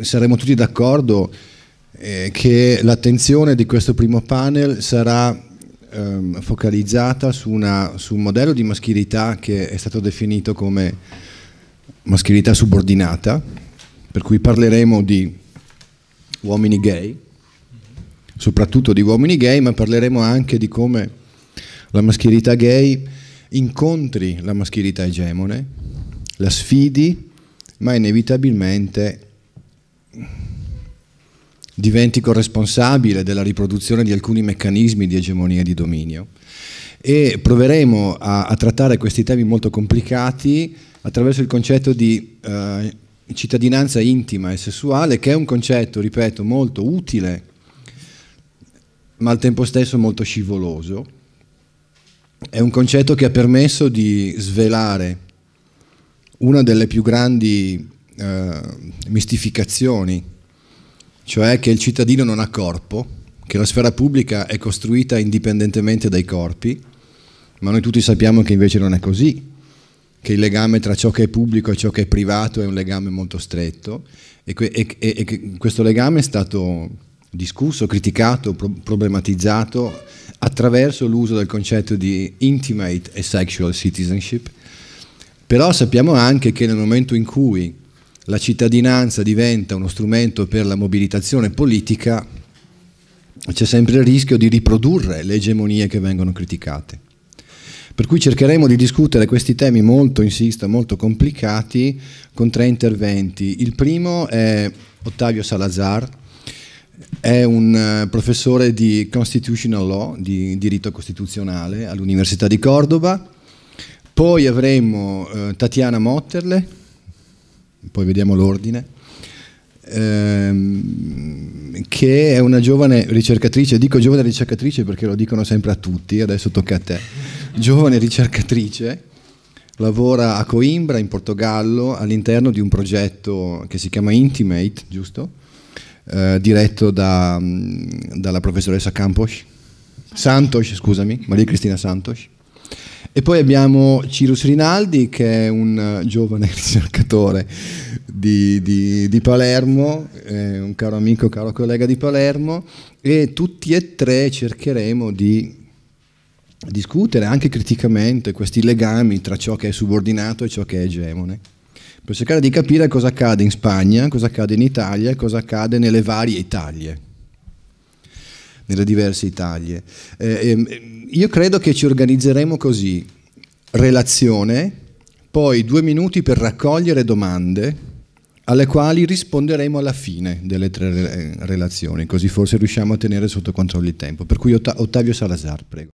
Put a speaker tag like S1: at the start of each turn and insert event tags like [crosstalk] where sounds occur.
S1: Saremo tutti d'accordo eh, che l'attenzione di questo primo panel sarà ehm, focalizzata su, una, su, un modello di maschilità che è stato definito come maschilità subordinata, per cui parleremo di uomini gay, soprattutto di uomini gay, ma parleremo anche di come la maschilità gay incontri la maschilità egemone, la sfidi, ma inevitabilmente diventi corresponsabile della riproduzione di alcuni meccanismi di egemonia e di dominio. E proveremo a, a trattare questi temi molto complicati attraverso il concetto di eh, cittadinanza intima e sessuale, che è un concetto, ripeto, molto utile, ma al tempo stesso molto scivoloso. È un concetto che ha permesso di svelare una delle più grandi eh, mistificazioni, cioè che il cittadino non ha corpo, che la sfera pubblica è costruita indipendentemente dai corpi, ma noi tutti sappiamo che invece non è così, che il legame tra ciò che è pubblico e ciò che è privato è un legame molto stretto e, e, e questo legame è stato discusso, criticato, pro problematizzato attraverso l'uso del concetto di intimate e sexual citizenship, però sappiamo anche che nel momento in cui la cittadinanza diventa uno strumento per la mobilitazione politica, c'è sempre il rischio di riprodurre le egemonie che vengono criticate. Per cui cercheremo di discutere questi temi molto, insisto, molto complicati con tre interventi. Il primo è Ottavio Salazar, è un eh, professore di Constitutional Law, di diritto costituzionale all'Università di Cordova. Poi avremo eh, Tatiana Motterle, poi vediamo l'ordine, ehm, che è una giovane ricercatrice, dico giovane ricercatrice perché lo dicono sempre a tutti, adesso tocca a te, giovane ricercatrice, lavora a Coimbra in Portogallo all'interno di un progetto che si chiama Intimate, giusto? Eh, diretto da, dalla professoressa Campos, Santos, scusami, Maria Cristina Santos. E poi abbiamo Cirus Rinaldi che è un eh, giovane [laughs] ricercatore di, di, di Palermo, eh, un caro amico, caro collega di Palermo e tutti e tre cercheremo di discutere anche criticamente questi legami tra ciò che è subordinato e ciò che è egemone per cercare di capire cosa accade in Spagna, cosa accade in Italia e cosa accade nelle varie Italie nelle diverse Italie. Eh, ehm, io credo che ci organizzeremo così, relazione, poi due minuti per raccogliere domande alle quali risponderemo alla fine delle tre relazioni, così forse riusciamo a tenere sotto controllo il tempo. Per cui Ottavio Salazar, prego.